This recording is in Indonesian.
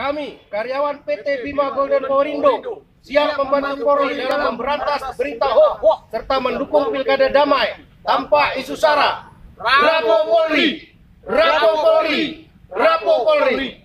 Kami, karyawan PT Bima Golden Powerindo, siap membantu Polri dalam memberantas berita hoax serta mendukung pilkada damai tanpa isu sara. Rapo Polri, Rapo Polri, Rapo Polri.